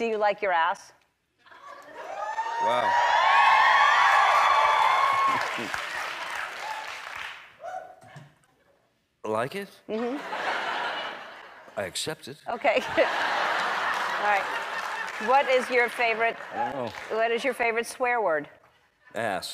Do you like your ass? Wow. like it? Mm-hmm. I accept it. Okay. All right. What is your favorite? I don't know. What is your favorite swear word? Ass.